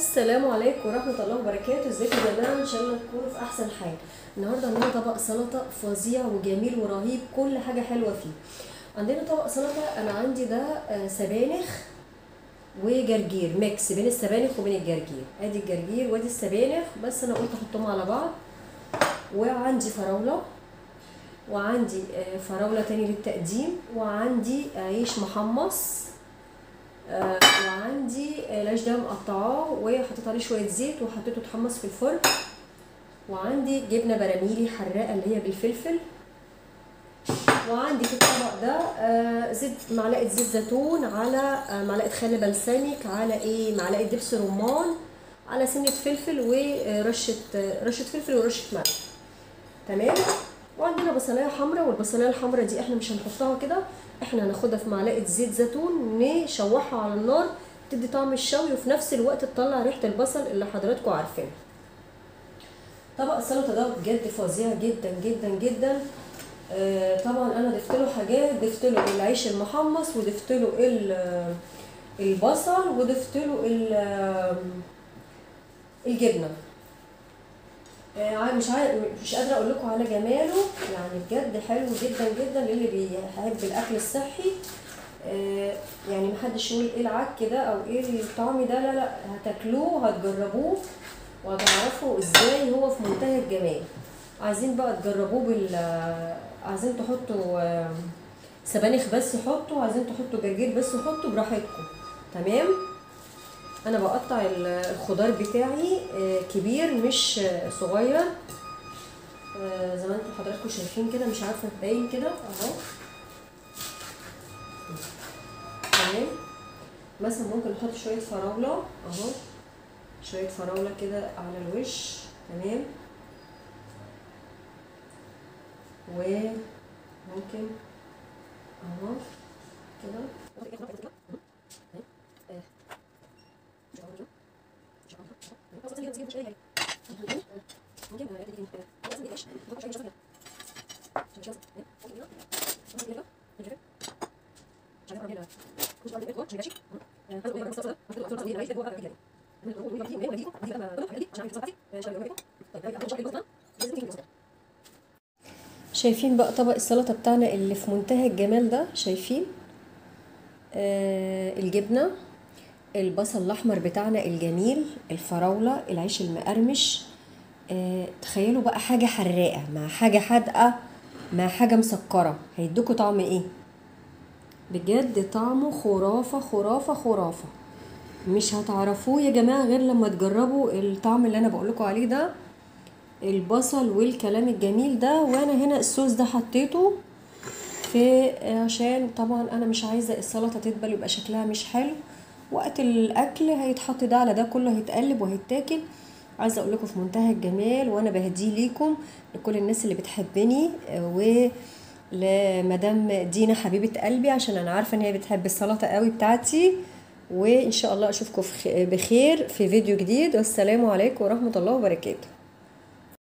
السلام عليكم ورحمة الله وبركاته. ازيكم يا جماعة؟ إن شاء الله تكونوا في أحسن حال. النهاردة عندنا طبق سلطة فظيع وجميل ورهيب كل حاجة حلوة فيه. عندنا طبق سلطة أنا عندي ده آه، سبانخ وجرجير mix بين السبانخ وبين الجرجير. أدي الجرجير وأدي السبانخ بس أنا قلت أحطهم على بعض. وعندي فراولة وعندي آه، فراولة تاني للتقديم وعندي عيش محمص. وعندي العيش ده مقطعاه وحطيت عليه شوية زيت وحطيته يتحمص في الفرن. وعندي جبنة براميلي حراقة اللي هي بالفلفل. وعندي في الطبق ده آه، زيت معلقة زيت زيتون على آه، معلقة خل بلسمك على إيه؟ معلقة دبس رمان على سنة فلفل ورشة آه، رشة فلفل ورشة ملح. تمام؟ وعندنا بصلاية حمراء والبصلاية الحمراء دي إحنا مش هنحطها كده إحنا هناخدها في معلقة زيت زيتون نشوحها على النار تدي طعم الشوي وفي نفس الوقت تطلع ريحة البصل اللي حضراتكم عارفينها. طبق السلطة ده بجد فظيع جدا جدا جدا. آه طبعا أنا ضفت له حاجات ضفت له العيش المحمص وضفت له ال- البصل وضفت له ال- الجبنة. عا- مش مش قادرة أقول لكم على جماله. يعني بجد حلو جدا جدا للي بيحب الأكل الصحي. آه، يعني محدش يقول إيه العك ده أو إيه الطعم ده. لا لا هتاكلوه هتجربوه وهتعرفوا إزاي هو في منتهى الجمال. عايزين بقى تجربوه بال عايزين تحطوا آه، سبانخ بس حطوا عايزين تحطوا جرجير بس حطوا براحتكم. تمام؟ أنا بقطع ال- الخضار بتاعي آه، كبير مش صغير. آه، زي ما أنتم حضراتكم شايفين كده مش عارفة باين كده. أهو. تمام. مثلا ممكن نحط شوية فراولة. أهو. شوية فراولة كده على الوش. تمام. وممكن أهو كده. شايفين بقى طبق السلطة بتاعنا اللي في منتهى الجمال ده؟ شايفين؟ آه الجبنة. البصل الأحمر بتاعنا الجميل الفراولة العيش المقرمش آه تخيلوا بقى حاجة حراقة مع حاجة حادقة مع حاجة مسكرة. هيدوكوا طعم إيه؟ بجد طعمه خرافة خرافة خرافة. مش هتعرفوه يا جماعة غير لما تجربوا الطعم اللي أنا بقولكوا عليه ده البصل والكلام الجميل ده. وأنا هنا الصوص ده حطيته في عشان طبعا أنا مش عايزة السلطة تدبل يبقى شكلها مش حلو. وقت ال هيتحط ده على ده كله هيتقلب وهيتاكل. عايزة أقول لكم في منتهى الجمال وأنا بهديه ليكم لكل الناس اللي بتحبني و لمدام دينا حبيبة قلبي عشان أنا عارفة إن هي بتحب السلطة قوي بتاعتي. وإن شاء الله أشوفكم بخير في فيديو جديد. والسلام عليكم ورحمة الله وبركاته.